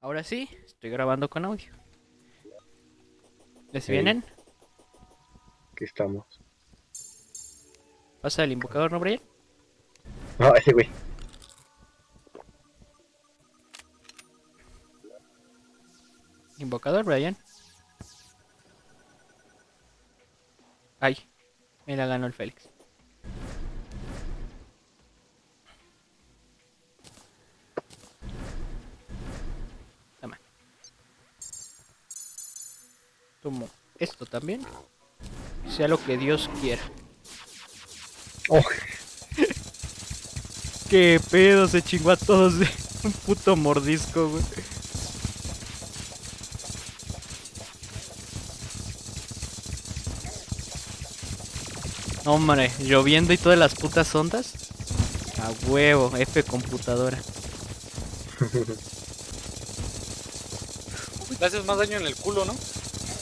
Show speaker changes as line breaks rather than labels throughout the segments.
Ahora sí, estoy grabando con audio. ¿Les
Sí.
vienen?
Aquí estamos.
¿Pasa el invocador, no, Brian?
No, ese güey.
Invocador, Brian. Ay, me la ganó el Félix. Tomo esto también. Sea lo que Dios quiera.
Oh,
Qué pedo, se chingó a todos de un puto mordisco, güey. No, Hombre, lloviendo y todas las putas ondas. A huevo, F computadora.
Le haces más daño en el culo, ¿no?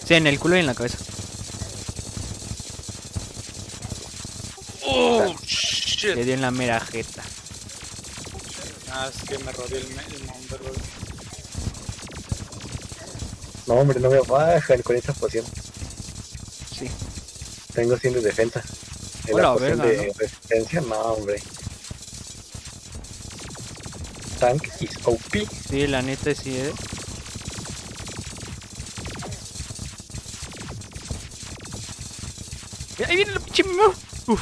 Sí, en el culo y en la cabeza.
Oh, shit.
Le dio en la mera jeta.
Ah, es que me rodeé el, el Mount Everest.
no, hombre, no me bajan con esta poción.
Sí.
Tengo 100 de defensa. En
Hola,
la
verga,
de resistencia, no, hombre. Tank is OP.
Sí, la neta sí, eh. Ahí viene la pinche mema. Uf.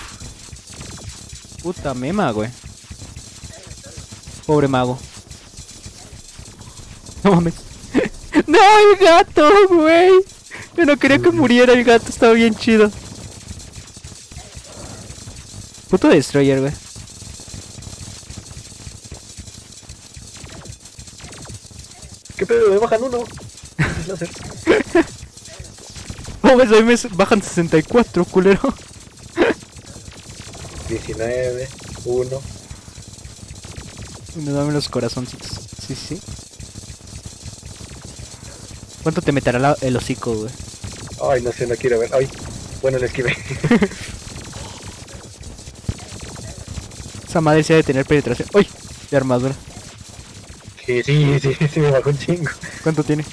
Puta mema, güey. Pobre mago. No mames. no, el gato, güey. Yo no quería que muriera el gato, estaba bien chido. Puto destroyer, güey.
¿Qué pedo? Me bajan uno.
No ves, ahí me bajan 64, culero.
19, 1.
No, dame los corazoncitos. Sí, sí. ¿Cuánto te meterá la- el hocico, güey?
Ay, no sé, no quiero ver. Ay, bueno, le esquivé.
Esa madre se ha de tener penetración. ¡Uy! De armadura.
Sí, sí, sí, sí, me bajó un chingo.
¿Cuánto tiene?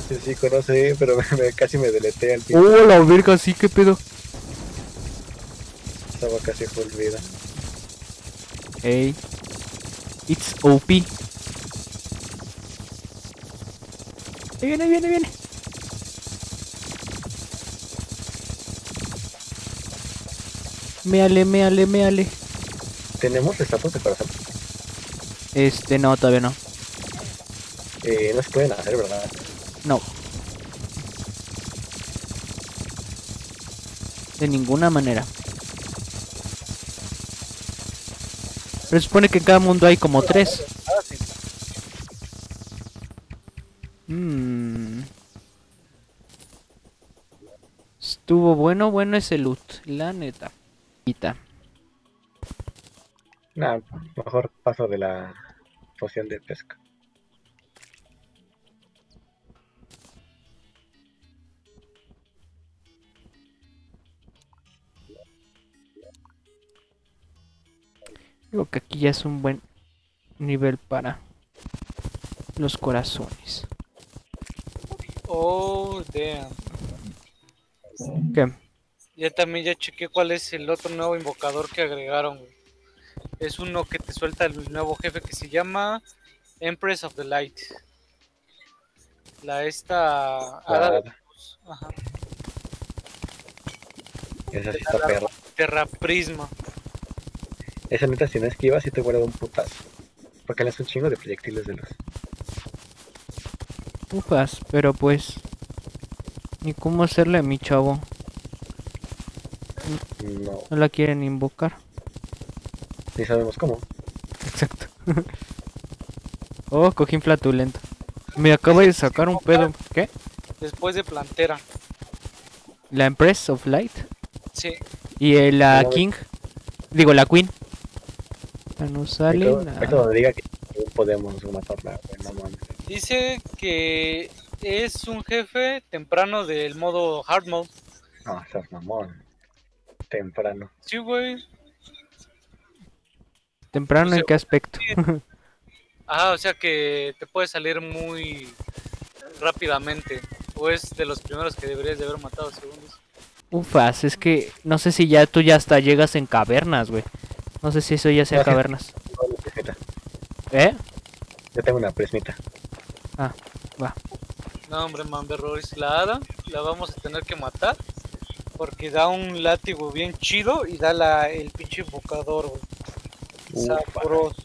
Sí, sí, no sé, pero me, me- casi me deleté al
¡Oh,
final.
la verga! Sí, qué pedo.
Estaba casi full vida.
Ey. It's OP. Ahí viene, ahí viene, ahí viene. Méale, méale, méale.
Tenemos estatuas de corazón.
Este, no, todavía no.
Eh, no se pueden hacer, ¿verdad?
No. De ninguna manera. Pero se supone que en cada mundo hay como tres.
Ah, sí.
Mm. Estuvo bueno, bueno ese loot, la neta.
Nah, mejor paso de la poción de pesca.
Digo que aquí ya es un buen nivel para los corazones.
Oh, damn.
¿Qué?
Ya también ya chequé cuál es el otro nuevo invocador que agregaron. güey. Es uno que te suelta el nuevo jefe que se llama Empress of the Light. La esta hada de
Guarda.
luz. Ajá.
Esa sí está perra.
Terra Prisma.
Esa neta, si no esquivas, sí te guarda un putazo. Porque le hace un chingo de proyectiles de luz.
Ufas, pero pues... Ni cómo hacerle a mi chavo.
No,
No la quieren invocar.
ni sabemos cómo.
Exacto. oh, cojín flatulento. Me acaba de sacar un pedo. ¿Qué?
Después de Plantera.
La Empress of Light.
Sí.
Y eh, la King. Digo, la Queen. No sale
Esto,
nada.
esto donde diga que no podemos matarla, güey, no mames.
Dice que es un jefe temprano del modo hard mode.
No, estás mamón. Temprano.
Sí, güey.
¿Temprano en qué aspecto?
Ajá, o sea que te puede salir muy rápidamente. O es de los primeros que deberías de haber matado, según eso.
Ufas, es que no sé si ya tú ya hasta llegas en cavernas, güey. No sé si eso ya sea cavernas.
Tengo una prismita.
¿Eh?
Yo tengo una prismita.
Ah, va.
No, hombre, Mamberroris, la hada la vamos a tener que matar. Porque da un látigo bien chido y da la, el pinche invocador, güey. Sabroso.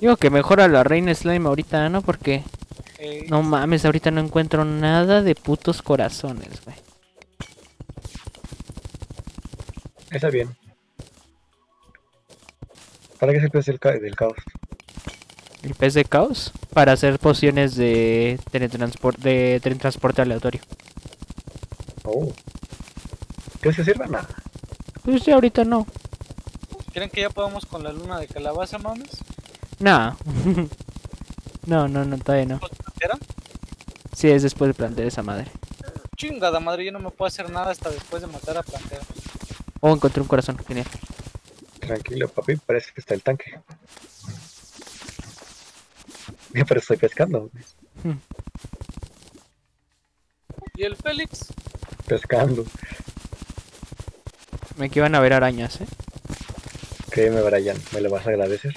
Digo que mejora la reina slime ahorita, ¿no? Porque
Ey,
no mames, ahorita no encuentro nada de putos corazones, güey.
Está bien. ¿Para qué es el pez del, ca- del caos?
El pez de caos para hacer pociones de teletransporte, de tren transporte aleatorio.
Oh. ¿Crees que sirva? Nada.
Pues ya ahorita no.
¿Creen que ya podamos con la luna de calabaza, mames?
Nah. no, no, no, todavía no.
¿Era?
Sí, es después de plantear esa madre.
Chingada madre, yo no me puedo hacer nada hasta después de matar a Pantera.
Oh, encontré un corazón, genial.
Tranquilo, papi, parece que está el tanque. Pero estoy pescando.
¿Y el Félix?
Pescando.
Me que iban a ver arañas, ¿eh?
Créeme, Brian, ¿me lo vas a agradecer?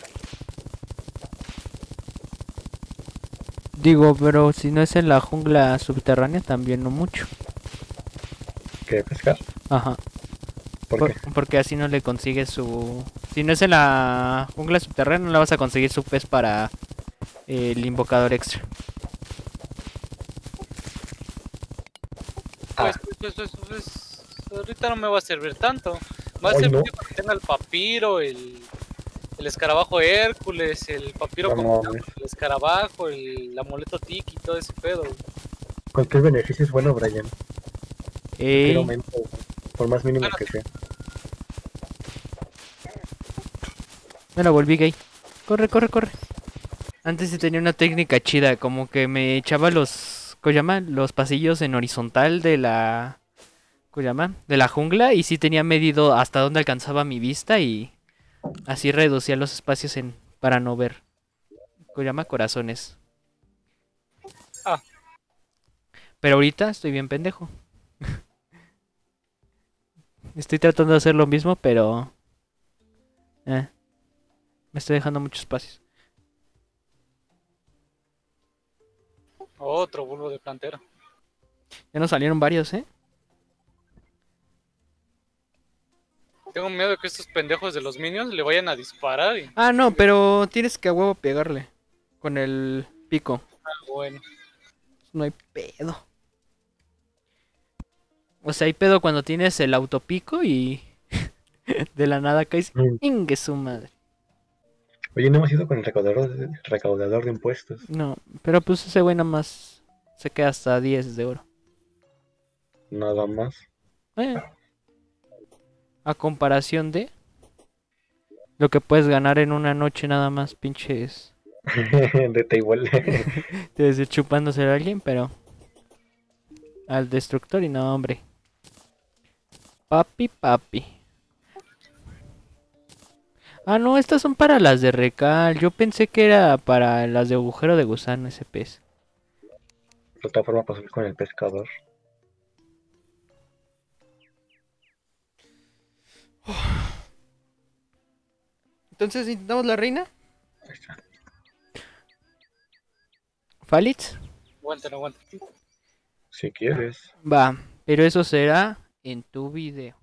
Digo, pero si no es en la jungla subterránea, también no mucho.
¿Qué pescar?
Ajá.
¿Por
Por-
qué?
porque así no le consigues su... Si no es en la jungla subterránea, no le vas a conseguir su pez para el invocador extra.
Ah.
Pues, pues, pues, pues, pues, ahorita no me va a servir tanto. Va a
Ay,
servir
no.
cuando tenga el papiro, el, el escarabajo Hércules, el papiro
No
como el escarabajo, el amuleto tiki, todo ese pedo. güey.
¿Con qué beneficio es bueno, Brian?
Ey,
por más mínimo
Bueno,
que sea.
Me la volví gay. Corre, corre, corre. Antes sí tenía una técnica chida, como que me echaba los... ¿Cómo llama? Los pasillos en horizontal de la... ¿Cómo llama? De la jungla y sí tenía medido hasta dónde alcanzaba mi vista y así reducía los espacios en para no ver. ¿Cómo llama? Corazones.
Ah.
Pero ahorita estoy bien pendejo. Estoy tratando de hacer lo mismo, pero... Eh, me estoy dejando muchos espacios.
Otro bulbo de plantera.
Ya nos salieron varios, ¿eh?
Tengo miedo de que estos pendejos de los minions le vayan a disparar y...
Ah, no, pero tienes que a huevo pegarle. Con el pico.
Ah, bueno.
No hay pedo. O sea, hay pedo cuando tienes el autopico y... de la nada caes...
Mm.
Ingue su madre.
Oye, no hemos ido con el recaudador de, recaudador de impuestos.
No, pero pues ese güey nada más se queda hasta 10 de oro.
Nada más.
Eh. A comparación de... Lo que puedes ganar en una noche nada más, pinches...
de table.
Te decir chupándose a alguien, pero... Al destructor y no, hombre. Papi, papi. Ah, no, estas son para las de recal. Yo pensé que era para las de agujero de gusano ese pez.
De otra forma pasó con el pescador.
Entonces, ¿intentamos la reina?
Ahí está.
¿Falitz?
Aguanten, aguanten.
Si quieres.
Va, pero eso será en tu video.